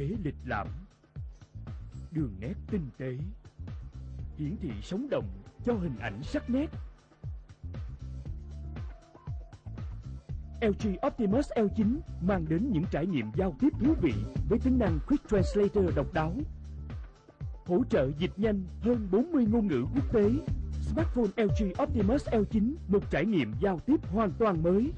kế lịch lãm đường nét tinh tế hiển thị sống động cho hình ảnh sắc nét LG Optimus L9 mang đến những trải nghiệm giao tiếp thú vị với tính năng Quick Translator độc đáo. Hỗ trợ dịch nhanh hơn 40 ngôn ngữ quốc tế. Smartphone LG Optimus L9 một trải nghiệm giao tiếp hoàn toàn mới.